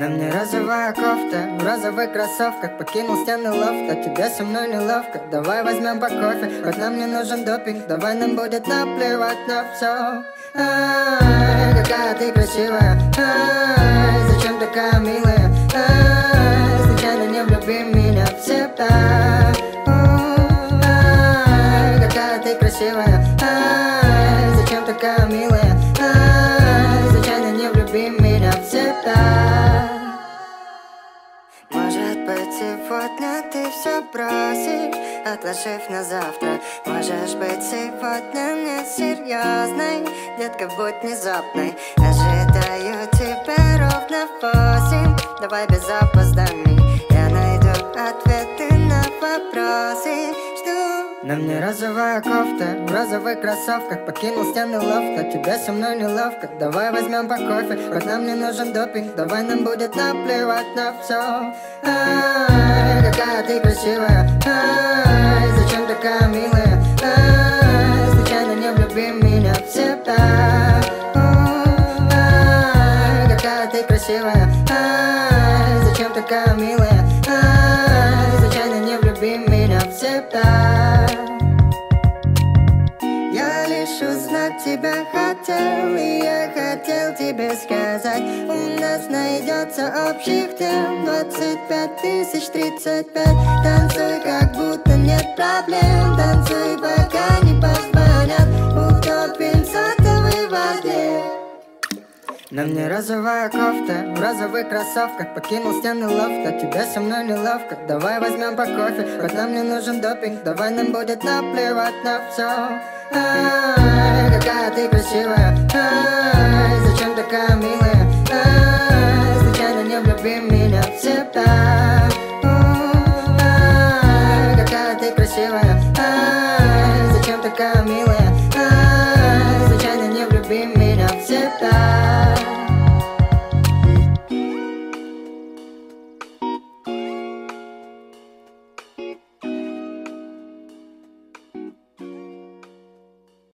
На мне розовая кофта, в розовых кроссовках Покинул стены лофта, тебе со мной неловко. Давай возьмем по кофе, хоть нам не нужен допинг. Давай нам будет наплевать на все а -а -а, Какая ты красивая. А. такая милая. Ай, случайно не влюби меня всегда Может быть сегодня ты все бросишь Отложив на завтра. Можешь быть сегодня несерьезной Детка, будь внезапной. Ожидаю тебя ровно в восемь. Давай без опозданий. Я найду ответы На мне розовая кофта В розовых кроссовках Покинул стены лофта Тебе со мной неловко Давай возьмем по кофе. Хоть нам не нужен допинг Давай нам будет наплевать на все Ай, какая ты красивая Ай, зачем такая милая? Ай, случайно не влюби меня всегда Ай, какая ты красивая Ай, зачем такая милая? Ай, случайно не влюби меня всегда я тебе сказать. У нас найдется общих тем 25 тысяч 35 Танцуй, как будто нет проблем. Танцуй, пока не позвонят. Утопим сотовый воде на мне розовая кофта, в розовых кроссовках. Покинул стены лофта, тебе со мной неловко. Давай возьмем по кофе, нам не нужен допинг Давай нам будет наплевать на все Ай, какая ты красивая Ты красивая. Ай, зачем такая милая